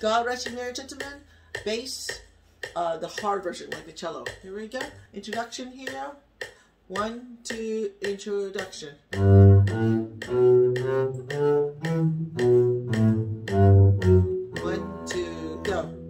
God Rest You Merry Gentlemen, bass, uh, the hard version, like the cello. Here we go. Introduction here. One, two, introduction. One, two, go.